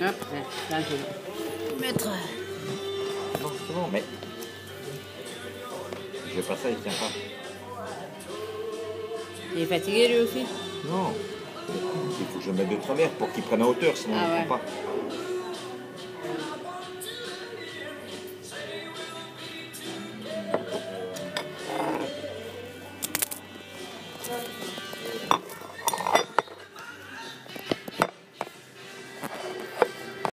Hop, tranquille. Maître. Non, c'est bon, mais. Je vais pas ça, il tient pas. Il est fatigué lui aussi? Non. Il faut que je mette de travers pour qu'il prenne en hauteur, sinon Ah il ne ouais. prend pas.